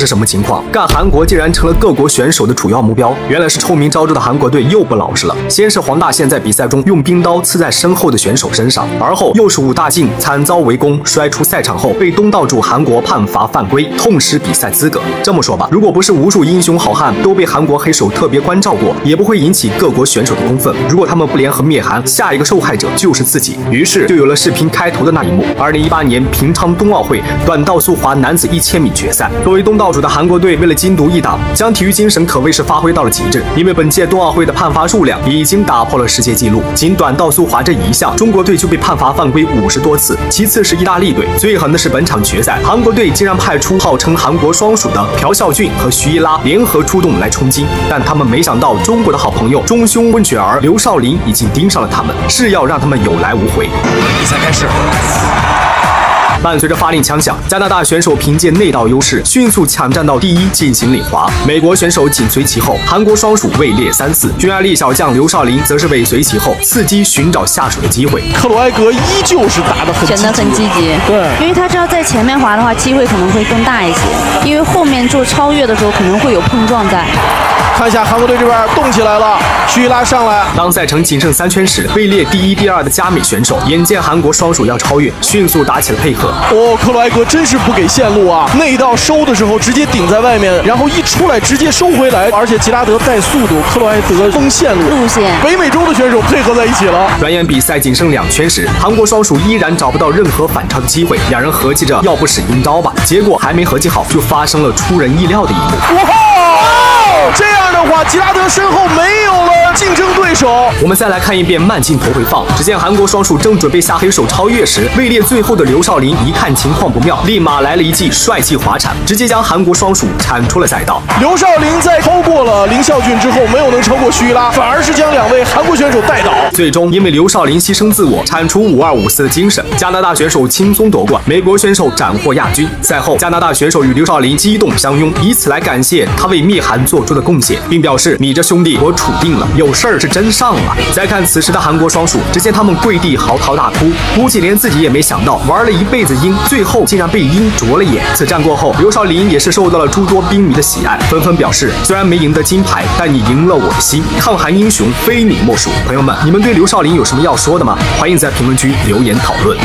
是什么情况？干韩国竟然成了各国选手的主要目标？原来是臭名昭著的韩国队又不老实了。先是黄大宪在比赛中用冰刀刺在身后的选手身上，而后又是武大靖惨遭围攻，摔出赛场后被东道主韩国判罚犯规，痛失比赛资格。这么说吧，如果不是无数英雄好汉都被韩国黑手特别关照过，也不会引起各国选手的公愤。如果他们不联合灭韩，下一个受害者就是自己。于是就有了视频开头的那一幕。二零一八年平昌冬奥会短道速滑男子一千米决赛，作为东道主的韩国队为了金独一档，将体育精神可谓是发挥到了极致。因为本届冬奥会的判罚数量已经打破了世界纪录，仅短道速滑这一项，中国队就被判罚犯规五十多次。其次是意大利队，最狠的是本场决赛，韩国队竟然派出号称韩国双鼠的朴孝俊和徐一拉联合出动来冲金，但他们没想到中国的好朋友中兄温雪儿刘少林已经盯上了他们，是要让他们有来无回。比赛开始。伴随着发令枪响，加拿大选手凭借内道优势迅速抢占到第一，进行领滑。美国选手紧随其后，韩国双鼠位列三四。匈牙利小将刘少林则是尾随其后，伺机寻找下手的机会。克罗埃格依旧是打得很选得很积极，对，因为他知道在前面滑的话，机会可能会更大一些，因为后面做超越的时候可能会有碰撞在。看一下韩国队这边动起来了，徐一拉上来。当赛程仅剩三圈时，位列第一、第二的加美选手眼见韩国双鼠要超越，迅速打起了配合。哦，克罗埃格真是不给线路啊！内道收的时候直接顶在外面，然后一出来直接收回来，而且吉拉德带速度，克罗埃德封线路。路线，北美洲的选手配合在一起了。转眼比赛仅剩两圈时，韩国双鼠依然找不到任何反超的机会，两人合计着要不使阴招吧，结果还没合计好，就发生了出人意料的一幕。哇，这样的话，吉拉德身后手。我们再来看一遍慢镜头回放，只见韩国双数正准备下黑手超越时，位列最后的刘少林一看情况不妙，立马来了一记帅气滑铲，直接将韩国双数铲出了赛道。刘少林在超过了林孝俊之后，没有能超过徐一拉，反而是将两位韩国选手带倒。最终，因为刘少林牺牲自我，铲除五二五四的精神，加拿大选手轻松夺冠，美国选手斩获亚军。赛后，加拿大选手与刘少林激动相拥，以此来感谢他为灭韩做出的贡献，并表示：“你这兄弟，我处定了，有事儿是真上了。”再看此时的韩国双数，只见他们跪地嚎啕大哭，估计连自己也没想到，玩了一辈子鹰，最后竟然被鹰啄了眼。此战过后，刘少林也是受到了诸多兵迷的喜爱，纷纷表示：“虽然没赢得金牌，但你赢了我的心，抗韩英雄非你莫属。”朋友们，你们对刘少林有什么要说的吗？欢迎在评论区留言讨论。